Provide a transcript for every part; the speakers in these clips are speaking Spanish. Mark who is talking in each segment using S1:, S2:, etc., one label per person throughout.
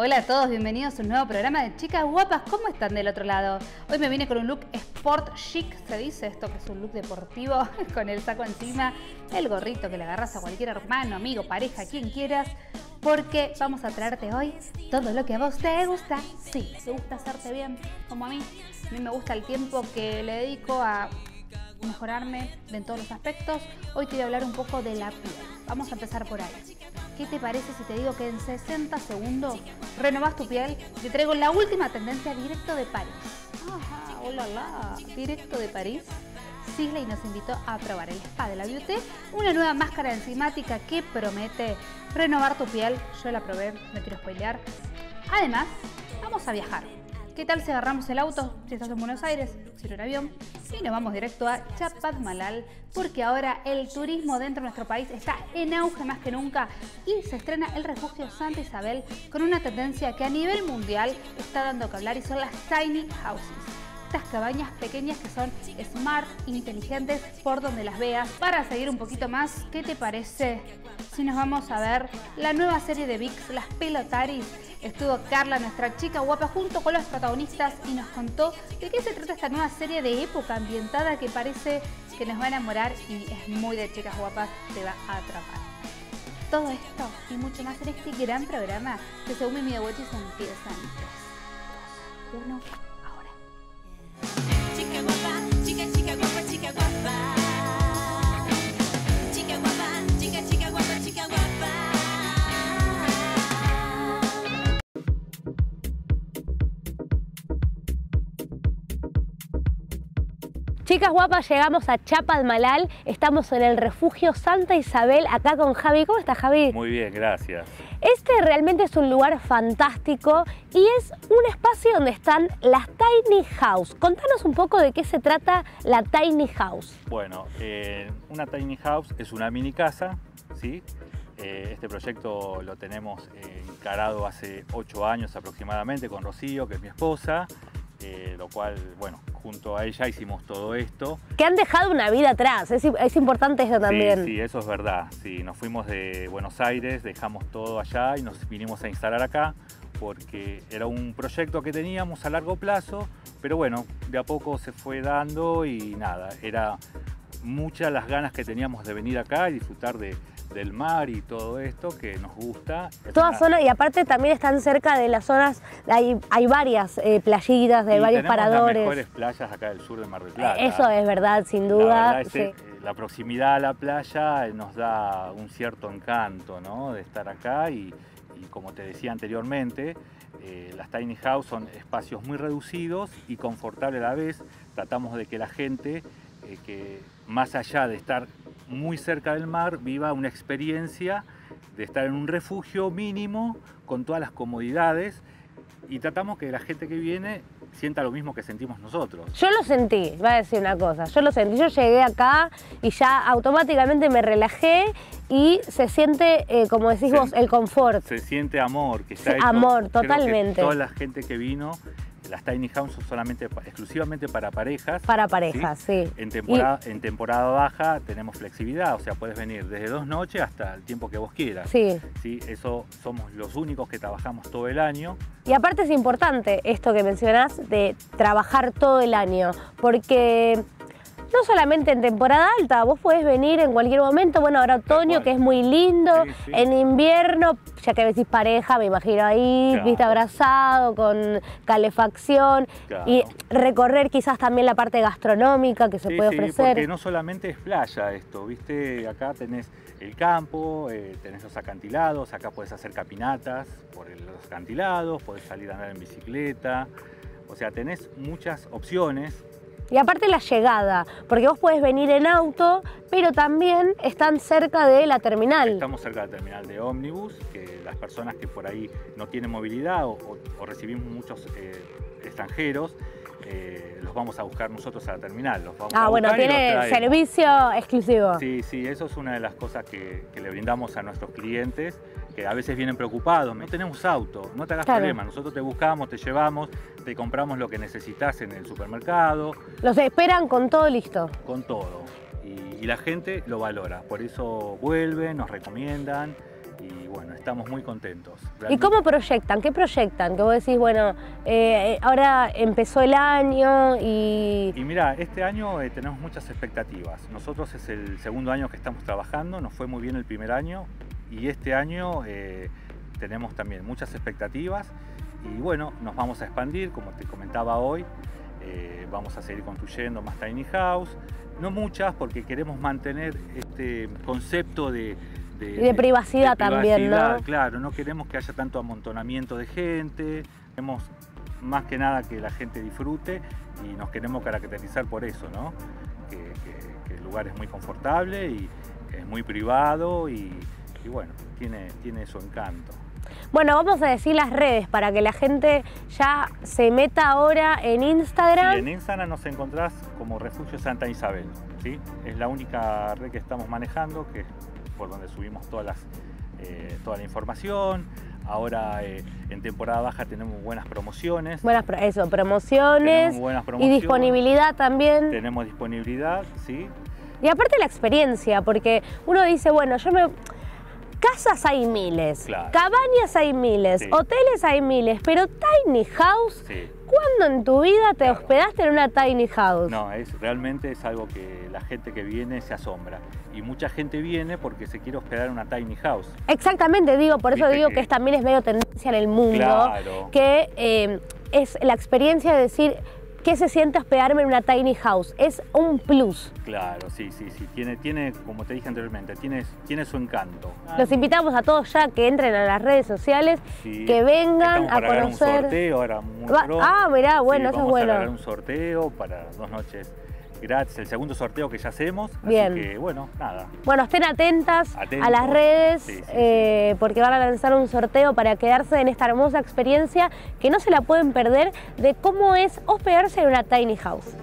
S1: Hola a todos, bienvenidos a un nuevo programa de Chicas Guapas. ¿Cómo están del otro lado? Hoy me vine con un look sport chic, se dice esto, que es un look deportivo, con el saco encima, el gorrito que le agarras a cualquier hermano, amigo, pareja, quien quieras, porque vamos a traerte hoy todo lo que a vos te gusta. Sí, te gusta hacerte bien, como a mí. A mí me gusta el tiempo que le dedico a mejorarme en todos los aspectos. Hoy te voy a hablar un poco de la piel. Vamos a empezar por ahí. ¿Qué te parece si te digo que en 60 segundos renovas tu piel? Te traigo la última tendencia directo de París. Ajá, hola, hola. Directo de París. Sisley nos invitó a probar el Spa de la Beauty, una nueva máscara enzimática que promete renovar tu piel. Yo la probé, no quiero spoilear. Además, vamos a viajar. ¿Qué tal si agarramos el auto, si estás en Buenos Aires, si no en avión, y nos vamos directo a Chapadmalal, porque ahora el turismo dentro de nuestro país está en auge más que nunca y se estrena el refugio Santa Isabel con una tendencia que a nivel mundial está dando que hablar y son las tiny houses estas cabañas pequeñas que son smart, inteligentes, por donde las veas. Para seguir un poquito más, ¿qué te parece si nos vamos a ver la nueva serie de VIX, Las Pelotaris? Estuvo Carla, nuestra chica guapa, junto con los protagonistas y nos contó de qué se trata esta nueva serie de época ambientada que parece que nos va a enamorar y es muy de chicas guapas, te va a atrapar. Todo esto y mucho más en este gran programa que según mi amiga Watches empieza en Chicas guapas, llegamos a Chapadmalal, estamos en el refugio Santa Isabel, acá con Javi. ¿Cómo estás, Javi?
S2: Muy bien, gracias.
S1: Este realmente es un lugar fantástico y es un espacio donde están las Tiny House. Contanos un poco de qué se trata la Tiny House.
S2: Bueno, eh, una Tiny House es una mini casa, ¿sí? Eh, este proyecto lo tenemos encarado hace ocho años aproximadamente con Rocío, que es mi esposa. Eh, lo cual, bueno, junto a ella hicimos todo esto.
S1: Que han dejado una vida atrás, es, importante eso también.
S2: Sí, sí, eso es verdad. Sí, nos fuimos de Buenos Aires, dejamos todo allá y nos vinimos a instalar acá porque era un proyecto que teníamos a largo plazo, pero bueno, de a poco se fue dando y nada, era muchas las ganas que teníamos de venir acá y disfrutar de, del mar y todo esto que nos gusta.
S1: Todas zonas, y aparte también están cerca de las zonas, hay, hay varias eh, playitas, de varios paradores.
S2: las mejores playas acá del sur de Mar del Plata.
S1: Eso es verdad, sin duda.
S2: Eh, la, proximidad a la playa nos da un cierto encanto ¿no? de estar acá y, como te decía anteriormente, eh, las tiny house son espacios muy reducidos y confortables a la vez. Tratamos de que la gente, que más allá de estar muy cerca del mar viva una experiencia de estar en un refugio mínimo con todas las comodidades y tratamos que la gente que viene sienta lo mismo que sentimos nosotros.
S1: Yo lo sentí, va a decir una cosa, yo lo sentí, yo llegué acá y ya automáticamente me relajé y se siente, eh, como decís vos, el confort.
S2: Se siente amor, que está
S1: Amor, totalmente.
S2: toda la gente que vino las tiny house son solamente exclusivamente para parejas.
S1: Para parejas, sí.
S2: En, temporada, en temporada baja tenemos flexibilidad, o sea, puedes venir desde dos noches hasta el tiempo que vos quieras.
S1: Sí.
S2: ¿sí? Eso somos los únicos que trabajamos todo el año.
S1: Y aparte es importante esto que mencionás de trabajar todo el año, porque no solamente en temporada alta, vos podés venir en cualquier momento, bueno, ahora otoño que es muy lindo, en invierno, ya que decís pareja, me imagino ahí, viste abrazado, con calefacción, y recorrer quizás también la parte gastronómica que se puede ofrecer.
S2: porque no solamente es playa esto, viste, acá tenés el campo, eh, tenés los acantilados, acá puedes hacer capinatas por los acantilados, puedes salir a andar en bicicleta, o sea, tenés muchas opciones
S1: y aparte la llegada, porque vos puedes venir en auto, pero también están cerca de la terminal.
S2: Estamos cerca de la terminal de ómnibus, que las personas que por ahí no tienen movilidad o, recibimos muchos eh, extranjeros, eh, los vamos a buscar nosotros a la terminal.
S1: ah, bueno, tiene servicio exclusivo.
S2: Sí, sí, eso es una de las cosas que, le brindamos a nuestros clientes, que a veces vienen preocupados, no tenemos auto, no te hagas problema, nosotros te buscamos, te llevamos, te compramos lo que necesitas en el supermercado.
S1: Los esperan con todo listo.
S2: Con todo. Y, y la gente lo valora, por eso vuelven, nos recomiendan y bueno, estamos muy contentos.
S3: ¿Y cómo proyectan? ¿Qué proyectan? Que vos decís, bueno, eh, ahora empezó el año y...
S2: Y mira, este año eh, tenemos muchas expectativas. Nosotros es el segundo año que estamos trabajando, nos fue muy bien el primer año y este año eh, tenemos también muchas expectativas y bueno, nos vamos a expandir, como te comentaba hoy, vamos a seguir construyendo más tiny house, no muchas porque queremos mantener este concepto de,
S3: de, privacidad también, ¿no?
S2: Claro, no queremos que haya tanto amontonamiento de gente, queremos más que nada que la gente disfrute y nos queremos caracterizar por eso, ¿no? Que, el lugar es muy confortable y es muy privado y, bueno, tiene, tiene su encanto.
S3: Bueno, vamos a decir las redes para que la gente ya se meta ahora en Instagram.
S2: Sí, en Instagram nos encontrás como Refugio Santa Isabel, ¿sí? Es la única red que estamos manejando, que por donde subimos todas las, eh, toda la información. Ahora eh, en temporada baja tenemos buenas promociones.
S3: Buenas, eso, promociones. Y disponibilidad también.
S2: Tenemos disponibilidad, sí.
S3: Y aparte la experiencia, porque uno dice, bueno, yo me Casas hay miles, cabañas hay miles, hoteles hay miles, pero tiny house, ¿cuándo en tu vida te hospedaste en una tiny house?
S2: No, es, realmente es algo que la gente que viene se asombra. Y mucha gente viene porque se quiere hospedar en una tiny house.
S3: Exactamente, digo, por eso digo que, también es medio tendencia en el mundo, que eh, es la experiencia de decir, ¿Qué se siente hospedarme en una tiny house? Es un plus.
S2: Claro, sí, sí, sí. Tiene, tiene como te dije anteriormente, tiene, tiene su encanto.
S3: Los invitamos a todos ya que entren a las redes sociales, que vengan a conocer. un
S2: sorteo ahora muy
S3: Ah, mirá, bueno, eso es bueno.
S2: A un sorteo para dos noches gratis, el segundo sorteo que ya hacemos. Bien. Así que, bueno, nada.
S3: Bueno, estén atentas a las redes eh, porque van a lanzar un sorteo para quedarse en esta hermosa experiencia que no se la pueden perder de cómo es hospedarse en una tiny house.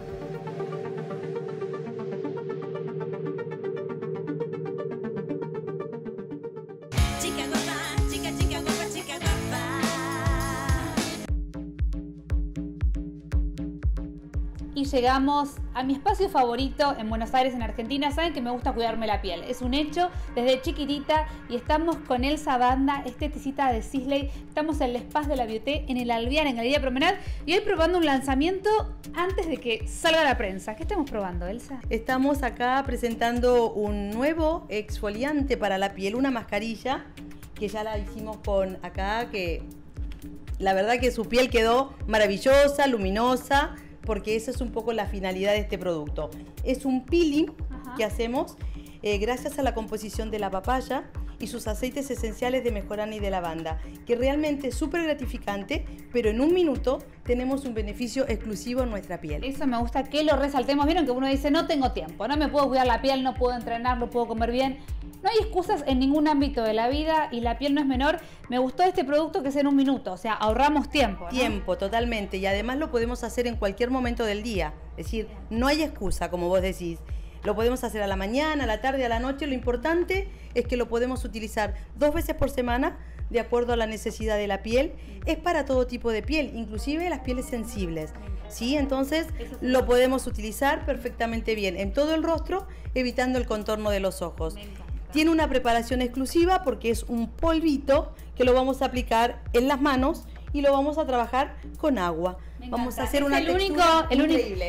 S1: Llegamos a mi espacio favorito en Buenos Aires, en Argentina. Saben que me gusta cuidarme la piel. Es un hecho desde chiquitita y estamos con Elsa Banda, esteticista de Sisley. Estamos en el Spas de la Beauté, en el Alvear, en Galería Promenade. Y hoy probando un lanzamiento antes de que salga la prensa. ¿Qué estamos probando, Elsa?
S4: Estamos acá presentando un nuevo exfoliante para la piel, una mascarilla que ya la hicimos con acá, que la verdad que su piel quedó maravillosa, luminosa porque esa es un poco la finalidad de este producto. Es un peeling que hacemos eh, gracias a la composición de la papaya y sus aceites esenciales de mejorana y de lavanda, que realmente es súper gratificante, pero en un minuto tenemos un beneficio exclusivo en nuestra piel.
S1: Eso me gusta que lo resaltemos. Vieron que uno dice, no tengo tiempo, no me puedo cuidar la piel, no puedo entrenar, no puedo comer bien. No hay excusas en ningún ámbito de la vida y la piel no es menor. Me gustó este producto que es en un minuto, o sea, ahorramos tiempo.
S4: Tiempo, totalmente. Y además lo podemos hacer en cualquier momento del día. Es decir, no hay excusa, como vos decís. Lo podemos hacer a la mañana, a la tarde, a la noche. Lo importante es que lo podemos utilizar dos veces por semana de acuerdo a la necesidad de la piel. Es para todo tipo de piel, inclusive las pieles sensibles. ¿sí? Entonces lo podemos utilizar perfectamente bien en todo el rostro, evitando el contorno de los ojos. Tiene una preparación exclusiva porque es un polvito que lo vamos a aplicar en las manos y lo vamos a trabajar con agua. Vamos a hacer una
S1: el único, el,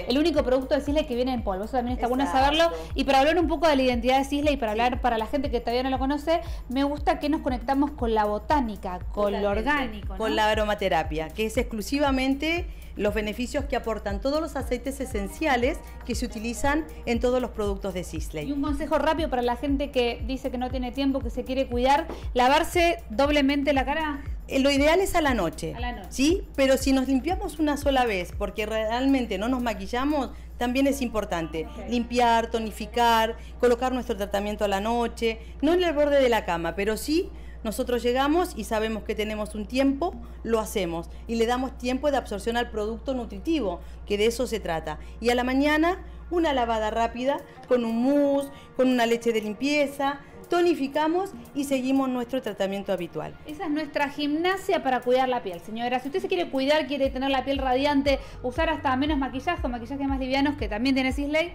S1: el único producto de Sisley que viene en polvo. Eso también está bueno saberlo. Y para hablar un poco de la identidad de Sisley y para hablar para la gente que todavía no lo conoce, me gusta que nos conectamos con la botánica, con lo orgánico.
S4: Con la aromaterapia, que es exclusivamente los beneficios que aportan todos los aceites esenciales que se utilizan en todos los productos de Sisley.
S1: Y un consejo rápido para la gente que dice que no tiene tiempo, que se quiere cuidar, lavarse doblemente la cara.
S4: Eh, lo ideal es a la noche, a la noche. ¿sí? Pero si nos limpiamos una sola vez, porque realmente no nos maquillamos, también es importante limpiar, tonificar, colocar nuestro tratamiento a la noche, no en el borde de la cama, pero sí nosotros llegamos y sabemos que tenemos un tiempo, lo hacemos y le damos tiempo de absorción al producto nutritivo, que de eso se trata. Y a la mañana una lavada rápida con un mousse, con una leche de limpieza, tonificamos y seguimos nuestro tratamiento habitual.
S1: Esa es nuestra gimnasia para cuidar la piel, señora. Si usted se quiere cuidar, quiere tener la piel radiante, usar hasta menos maquillaje o maquillaje más livianos que también tiene Sisley,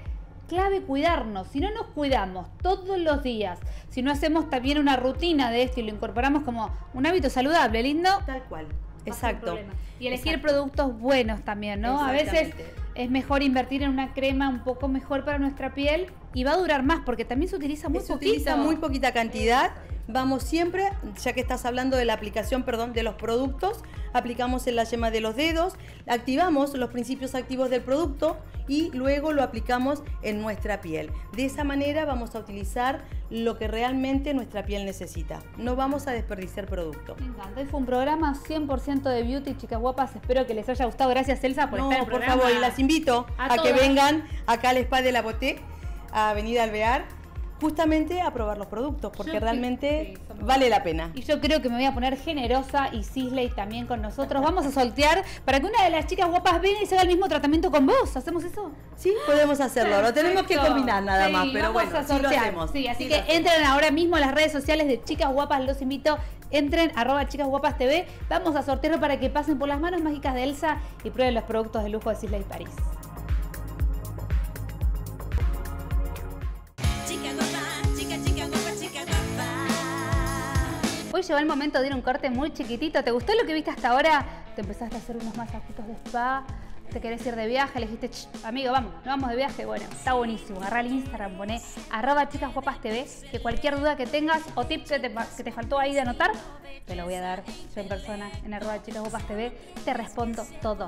S1: clave cuidarnos. Si no nos cuidamos todos los días, si no hacemos también una rutina de esto y lo incorporamos como un hábito saludable, lindo.
S4: Tal cual. Exacto.
S1: Y elegir productos buenos también, ¿no? A veces es mejor invertir en una crema un poco mejor para nuestra piel y va a durar más porque también se utiliza muy se utiliza
S4: muy poquita cantidad. Vamos siempre, ya que estás hablando de la aplicación, perdón, de los productos, aplicamos en la yema de los dedos, activamos los principios activos del producto y luego lo aplicamos en nuestra piel. De esa manera vamos a utilizar lo que realmente nuestra piel necesita. No vamos a desperdiciar producto.
S1: Me encanta. fue un programa 100% de beauty, chicas guapas. Espero que les haya gustado. Gracias, Elsa, por estar en
S4: por favor, y las invito a, que vengan acá al spa de la Boté, a Avenida Alvear justamente a probar los productos, porque realmente vale la pena.
S1: Y yo creo que me voy a poner generosa y Sisley también con nosotros. Vamos a soltear para que una de las chicas guapas venga y se haga el mismo tratamiento con vos. ¿Hacemos eso?
S4: Sí, podemos hacerlo. Lo tenemos que combinar nada más, pero bueno, a sortear.
S1: Sí, así que entren ahora mismo a las redes sociales de Chicas Guapas. Los invito entren arroba chicas guapas TV. Vamos a sortearlo para que pasen por las manos mágicas de Elsa y prueben los productos de lujo de Sisley París. Hoy llegó el momento de ir a un corte muy chiquitito. ¿Te gustó lo que viste hasta ahora? Te empezaste a hacer unos masajitos de spa, te querés ir de viaje, le dijiste, amigo, vamos, no vamos de viaje. Bueno, está buenísimo. Agarra el Instagram, poné arroba chicas TV, que cualquier duda que tengas o tips que te, faltó ahí de anotar, te lo voy a dar yo en persona en arroba chicas TV, te respondo todo.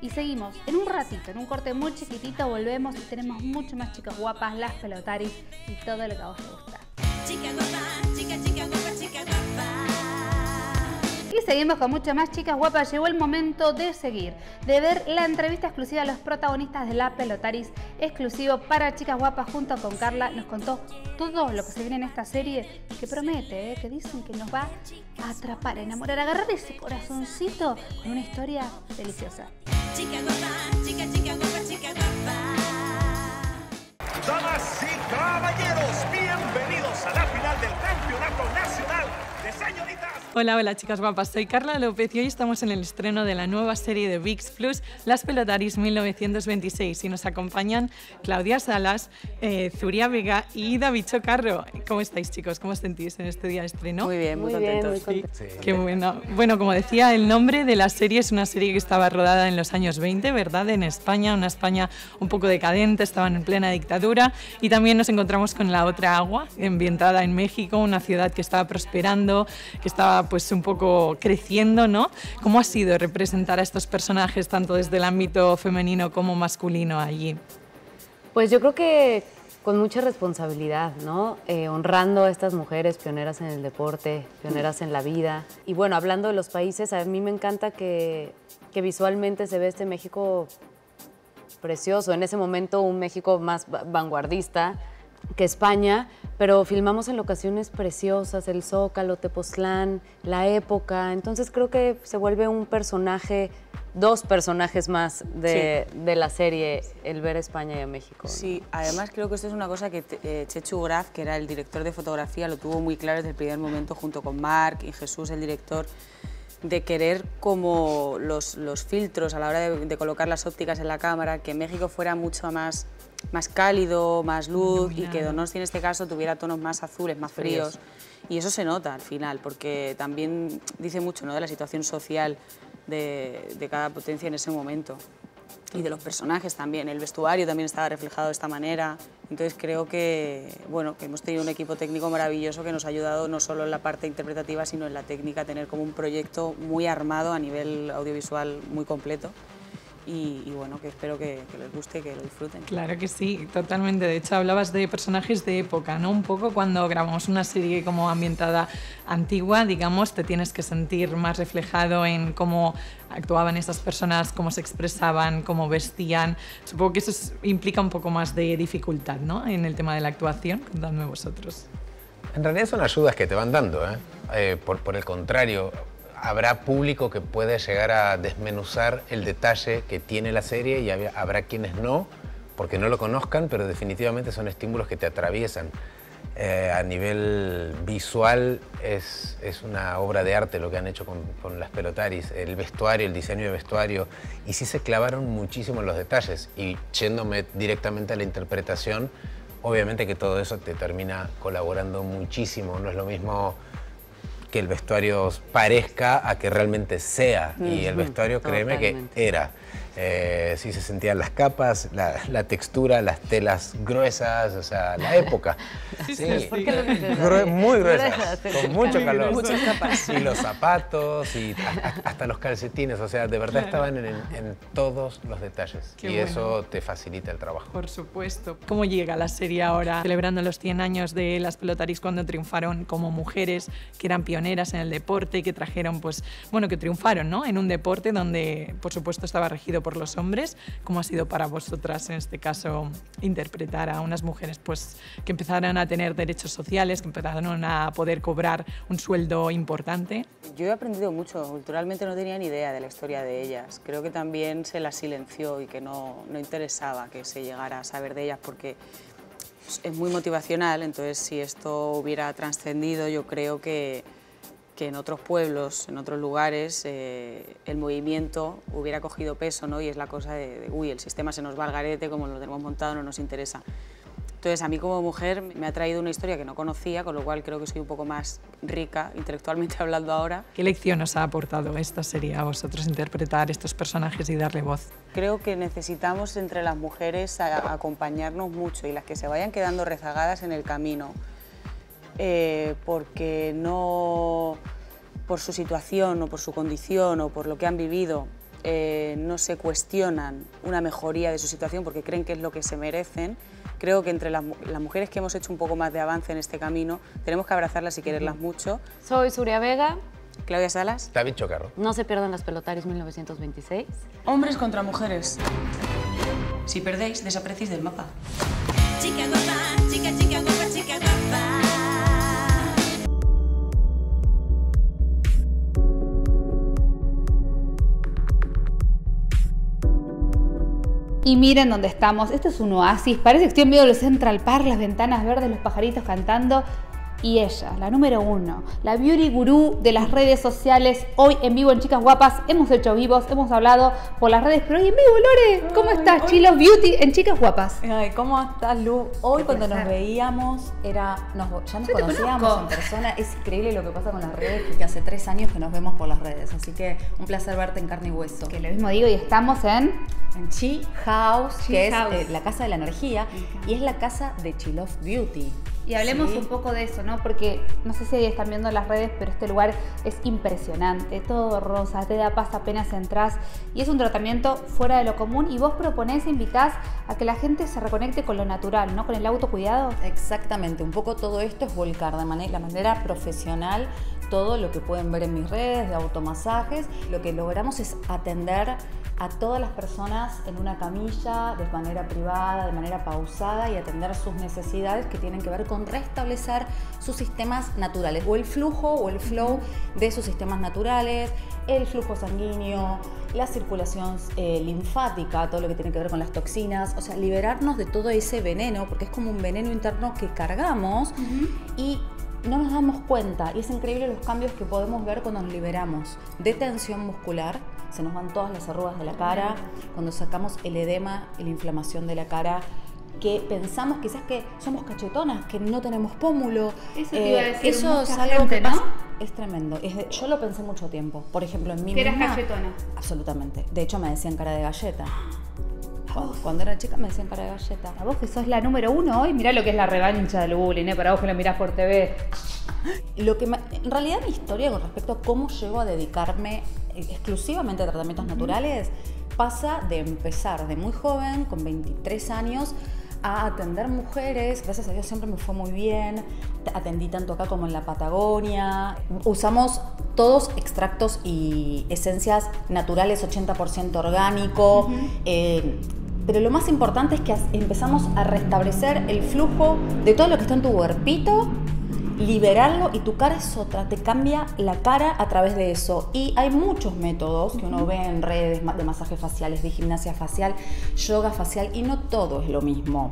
S1: Y seguimos, en un ratito, en un corte muy chiquitito, volvemos y tenemos mucho más chicas guapas, las pelotaris y todo lo que a vos te gusta. Chica guapa, chica, chica guapa. Seguimos con mucho más chicas guapas. Llegó el momento de seguir, de ver la entrevista exclusiva a los protagonistas de la Pelotaris, exclusivo para chicas guapas junto con Carla. Nos contó todo lo que se viene en esta serie, que promete, ¿eh? que dicen que nos va a atrapar, a enamorar, a agarrar ese corazoncito con una historia deliciosa.
S5: Hola, hola chicas guapas, soy Carla López y hoy estamos en el estreno de la nueva serie de VIX Plus, Las Pelotaris 1926 y nos acompañan Claudia Salas, eh, Zuria Vega y David Chocarro. ¿Cómo estáis chicos? ¿Cómo os sentís en este día de estreno?
S6: Muy bien, muy, contentos.
S5: Qué bueno. Bueno, como decía, el nombre de la serie es una serie que estaba rodada en los años 20, ¿verdad? En España, una España un poco decadente, estaban en plena dictadura y también nos encontramos con La Otra Agua, ambientada en México, una ciudad que estaba prosperando, que estaba pues un poco creciendo, ¿no? ¿Cómo ha sido representar a estos personajes tanto desde el ámbito femenino como masculino allí?
S6: Pues yo creo que con mucha responsabilidad, ¿no? Eh, honrando a estas mujeres pioneras en el deporte, pioneras en la vida. Y bueno, hablando de los países, a mí me encanta que, que visualmente se ve este México precioso, en ese momento un México más vanguardista, que España, pero filmamos en locaciones preciosas, el Zócalo, Tepoztlán, la época, entonces creo que se vuelve un personaje, dos personajes más de, la serie, el ver España y a México.
S7: Sí, además creo que esto es una cosa que eh, Chechu Graf, que era el director de fotografía, lo tuvo muy claro desde el primer momento junto con Marc y Jesús, el director, de querer como los, filtros a la hora de, de colocar las ópticas en la cámara, que México fuera mucho más más cálido, más luz y que Donosti en este caso tuviera tonos más azules, más fríos. Y eso se nota al final, porque también dice mucho ¿no? de la situación social de, de cada potencia en ese momento y de los personajes también. El vestuario también estaba reflejado de esta manera. Entonces creo que, bueno, que hemos tenido un equipo técnico maravilloso que nos ha ayudado no solo en la parte interpretativa, sino en la técnica a tener como un proyecto muy armado a nivel audiovisual muy completo y, bueno, que espero que, les guste, que lo disfruten.
S5: Claro que sí, totalmente. De hecho, hablabas de personajes de época, ¿no? Un poco cuando grabamos una serie como ambientada antigua, digamos, te tienes que sentir más reflejado en cómo actuaban esas personas, cómo se expresaban, cómo vestían. Supongo que eso implica un poco más de dificultad, ¿no? En el tema de la actuación. Contadme vosotros.
S8: En realidad son ayudas que te van dando, ¿eh? eh por, por el contrario, habrá público que puede llegar a desmenuzar el detalle que tiene la serie y habrá quienes no, porque no lo conozcan, pero definitivamente son estímulos que te atraviesan. eh, a nivel visual es, es, una obra de arte lo que han hecho con, con, las pelotaris, el vestuario, el diseño de vestuario, y sí se clavaron muchísimo en los detalles. Y yéndome directamente a la interpretación, obviamente que todo eso te termina colaborando muchísimo. No es lo mismo que el vestuario parezca a que realmente sea. Y el vestuario, créeme que era. Eh, sí se sentían las capas, la, textura, las telas gruesas, o sea, la época. Sí, muy gruesas, con mucho calor. Muchas capas. Y los zapatos, y hasta los calcetines, o sea, de verdad estaban en, todos los detalles. y eso te facilita el trabajo.
S5: Por supuesto. ¿Cómo llega la serie ahora, celebrando los 100 años de las pelotaris cuando triunfaron como mujeres, que eran pioneras en el deporte y que trajeron, pues, bueno, que triunfaron, ¿no? En un deporte donde, por supuesto, estaba regido por los hombres. ¿Cómo ha sido para vosotras, en este caso, interpretar a unas mujeres pues, que empezaran a tener derechos sociales, que empezaron a poder cobrar un sueldo importante?
S7: Yo he aprendido mucho. Culturalmente no tenía ni idea de la historia de ellas. Creo que también se las silenció y que no, no interesaba que se llegara a saber de ellas porque es muy motivacional, entonces si esto hubiera trascendido yo creo que que en otros pueblos, en otros lugares, eh, el movimiento hubiera cogido peso, ¿no? Y es la cosa de, uy, el sistema se nos va al garete, como lo tenemos montado, no nos interesa. Entonces, a mí como mujer me ha traído una historia que no conocía, con lo cual creo que soy un poco más rica, intelectualmente hablando ahora.
S5: ¿Qué lección os ha aportado esta serie a vosotros interpretar estos personajes y darle voz?
S7: Creo que necesitamos entre las mujeres acompañarnos mucho y las que se vayan quedando rezagadas en el camino, eh, porque no, por su situación o por su condición o por lo que han vivido, eh, no se cuestionan una mejoría de su situación porque creen que es lo que se merecen, creo que entre las, mujeres que hemos hecho un poco más de avance en este camino, tenemos que abrazarlas y quererlas mucho.
S3: Soy Suria Vega.
S7: Claudia Salas.
S8: David Chocarro.
S6: No se pierdan las pelotarios 1926.
S7: Hombres contra mujeres. Si perdéis, desaparecéis del mapa. Chica guapa, chica, chica guapa.
S1: Y miren dónde estamos. Este es un oasis. Parece que estoy en medio del Central Park, las ventanas verdes, los pajaritos cantando y ella, la número uno, la beauty gurú de las redes sociales, hoy en vivo en Chicas Guapas, hemos hecho vivos, hemos hablado por las redes, pero hoy en vivo, Lore, ¿cómo estás? Chilos Beauty en Chicas Guapas.
S9: Ay, ¿cómo estás, Lu? Hoy cuando nos veíamos, era, nos, ya nos conocíamos en persona, es increíble lo que pasa con las redes, porque hace tres años que nos vemos por las redes, así que un placer verte en carne y hueso.
S1: Que lo mismo digo, y estamos en...
S9: En Chi House, que es eh, la casa de la energía, y es la casa de Chill Beauty.
S1: Y hablemos un poco de eso, ¿no? Porque no sé si están viendo las redes, pero este lugar es impresionante, todo rosa, te da paz apenas entras y es un tratamiento fuera de lo común y vos proponés, invitás a que la gente se reconecte con lo natural, ¿no? Con el autocuidado.
S9: Exactamente, un poco todo esto es volcar de manera, la manera profesional todo lo que pueden ver en mis redes de automasajes. Lo que logramos es atender a todas las personas en una camilla de manera privada, de manera pausada y atender sus necesidades que tienen que ver con restablecer sus sistemas naturales o el flujo o el flow de sus sistemas naturales, el flujo sanguíneo, la circulación eh, linfática, todo lo que tiene que ver con las toxinas, o sea, liberarnos de todo ese veneno, porque es como un veneno interno que cargamos y no nos damos cuenta y es increíble los cambios que podemos ver cuando nos liberamos de tensión muscular, se nos van todas las arrugas de la cara, cuando sacamos el edema y la inflamación de la cara, que pensamos quizás que somos cachetonas, que no tenemos pómulo.
S1: Eso, eh, es
S9: algo que Es tremendo. yo lo pensé mucho tiempo. Por ejemplo, en mi
S1: ¿Que eras cachetona?
S9: Absolutamente. De hecho, me decían cara de galleta. Cuando, era chica me decían cara de galleta.
S1: A vos que sos la número uno hoy, mirá lo que es la revancha del bullying, ¿eh? para vos que lo mirás por TV.
S9: Lo que en realidad mi historia con respecto a cómo llego a dedicarme exclusivamente a tratamientos naturales pasa de empezar de muy joven, con 23 años, a atender mujeres. Gracias a Dios siempre me fue muy bien. Atendí tanto acá como en la Patagonia. Usamos todos extractos y esencias naturales, 80% orgánico. Eh, pero lo más importante es que empezamos a restablecer el flujo de todo lo que está en tu cuerpito liberarlo y tu cara es otra, te cambia la cara a través de eso. Y hay muchos métodos que uno ve en redes de masajes faciales, de gimnasia facial, yoga facial y no todo es lo mismo.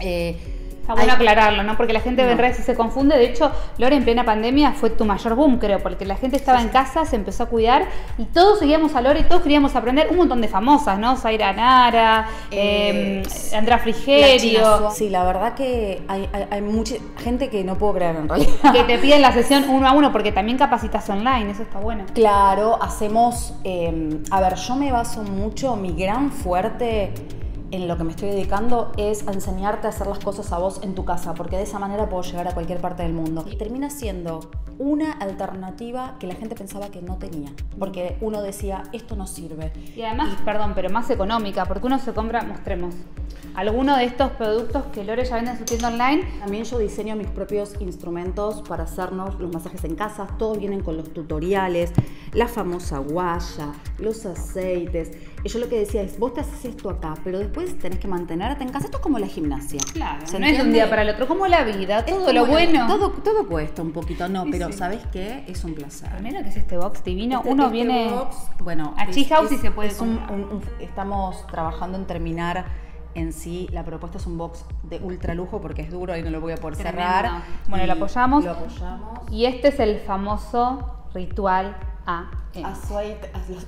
S9: Eh,
S1: Está bueno aclararlo, ¿no? Porque la gente en redes se confunde. De hecho, Lore en plena pandemia fue tu mayor boom, creo, porque la gente estaba en casa, se empezó a cuidar y todos seguíamos a Lore, todos queríamos aprender un montón de famosas, ¿no? Zaira Nara, eh, em, Andrea Frigerio.
S9: sí, la verdad que hay, mucha gente que no puedo creer en realidad.
S1: Que te piden la sesión uno a uno, porque también capacitas online, eso está bueno.
S9: Claro, hacemos. Em, a ver, yo me baso mucho, mi gran fuerte en lo que me estoy dedicando es a enseñarte a hacer las cosas a vos en tu casa, porque de esa manera puedo llegar a cualquier parte del mundo. Y termina siendo una alternativa que la gente pensaba que no tenía, porque uno decía, esto no sirve.
S1: Y además, perdón, pero más económica, porque uno se compra, mostremos, alguno de estos productos que Lore ya vende en su tienda online.
S9: También yo diseño mis propios instrumentos para hacernos los masajes en casa, todos vienen con los tutoriales, la famosa guaya, los aceites. Y yo lo que decía es, vos te haces esto acá, pero después tenés que mantenerte en casa. Esto es como la gimnasia.
S1: Claro, no es de un día para el otro, como la vida, todo lo bueno.
S9: Todo, todo cuesta un poquito, no, pero ¿sabes qué? Es un placer.
S1: Primero que es este box divino,
S9: este,
S1: uno
S9: este
S1: viene
S9: bueno,
S1: a Chi House y se puede
S9: Estamos trabajando en terminar en sí, la propuesta es un box de ultra lujo porque es duro y no lo voy a poder cerrar.
S1: Bueno, lo apoyamos.
S9: Lo apoyamos.
S1: Y este es el famoso ritual AM.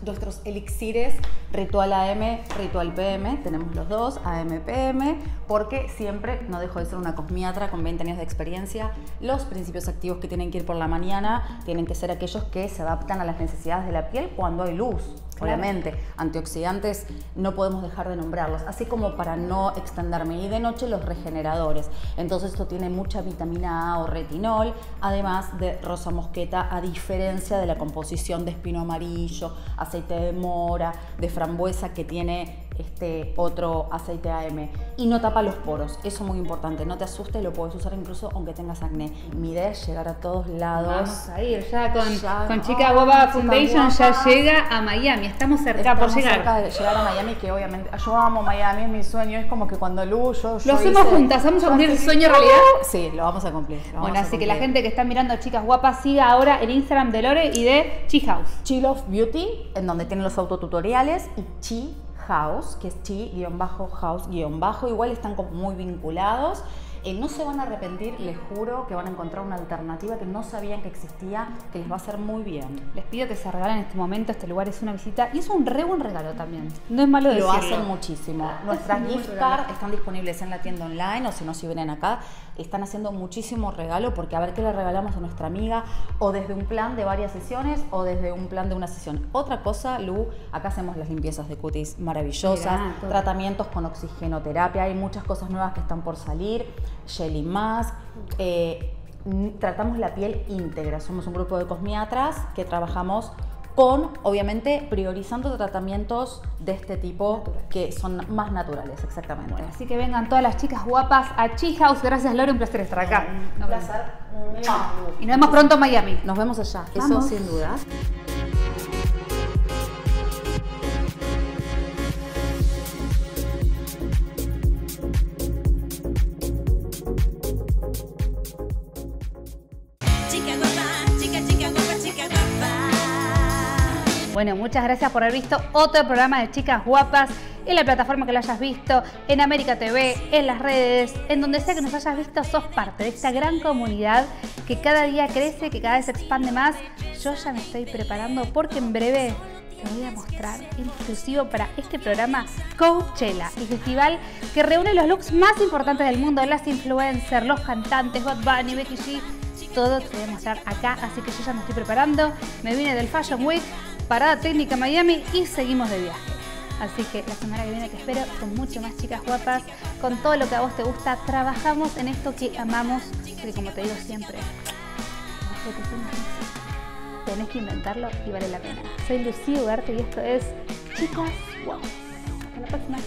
S9: nuestros elixires, ritual AM, ritual PM, tenemos los dos, AM, PM, porque siempre, no dejo de ser una cosmiatra con 20 años de experiencia, los principios activos que tienen que ir por la mañana tienen que ser aquellos que se adaptan a las necesidades de la piel cuando hay luz. Obviamente, antioxidantes no podemos dejar de nombrarlos, así como para no extenderme. Y de noche los regeneradores. Entonces esto tiene mucha vitamina A o retinol, además de rosa mosqueta, a diferencia de la composición de amarillo, aceite de mora, de frambuesa que tiene este otro aceite AM y no tapa los poros, eso es muy importante, no te asustes, lo puedes usar incluso aunque tengas acné. Mi idea es llegar a todos lados.
S1: Vamos a ir ya con, con Chica Boba Foundation, ya llega a Miami, estamos cerca por llegar.
S9: cerca de llegar a Miami, que obviamente yo amo Miami, es mi sueño, es como que cuando Luz, yo,
S1: Lo hacemos juntas, vamos a cumplir el sueño realidad.
S9: Sí, lo vamos a cumplir.
S1: bueno, así que la gente que está mirando a Chicas Guapas siga ahora el Instagram de Lore y de Chi House.
S9: Chi Love Beauty, en donde tienen los autotutoriales y Chi House, que es chi-house-, igual están como muy vinculados. Eh, no se van a arrepentir, les juro que van a encontrar una alternativa que no sabían que existía, que les va a hacer muy bien.
S1: Les pido que se regalen en este momento, este lugar es una visita y es un re buen regalo también. No es malo decirlo.
S9: Lo hacen muchísimo. Nuestras gift cards están disponibles en la tienda online o si no, si vienen acá, están haciendo muchísimo regalo porque a ver qué le regalamos a nuestra amiga o desde un plan de varias sesiones o desde un plan de una sesión. Otra cosa, Lu, acá hacemos las limpiezas de cutis maravillosas, tratamientos con oxigenoterapia, hay muchas cosas nuevas que están por salir Shelly Mask. Eh, tratamos la piel íntegra. Somos un grupo de cosmiatras que trabajamos con, obviamente, priorizando tratamientos de este tipo que son más naturales, exactamente.
S1: así que vengan todas las chicas guapas a Chi House. Gracias, Lore, un placer estar acá.
S9: Un placer.
S1: Y nos vemos pronto en Miami.
S9: Nos vemos allá, eso sin duda.
S1: Bueno, muchas gracias por haber visto otro programa de Chicas Guapas en la plataforma que lo hayas visto, en América TV, en las redes, en donde sea que nos hayas visto, sos parte de esta gran comunidad que cada día crece, que cada vez se expande más. Yo ya me estoy preparando porque en breve te voy a mostrar en exclusivo para este programa Coachella, el festival que reúne los looks más importantes del mundo, las influencers, los cantantes, Bad Bunny, Becky G, todo te voy a mostrar acá, así que yo ya me estoy preparando, me vine del Fashion Week, parada técnica Miami y seguimos de viaje. Así que la semana que viene que espero con mucho más chicas guapas, con todo lo que a vos te gusta, trabajamos en esto que amamos, porque como te digo siempre, tenés que inventarlo y vale la pena. Soy Lucía Ugarte y esto es Chicas Guapas. Hasta la próxima.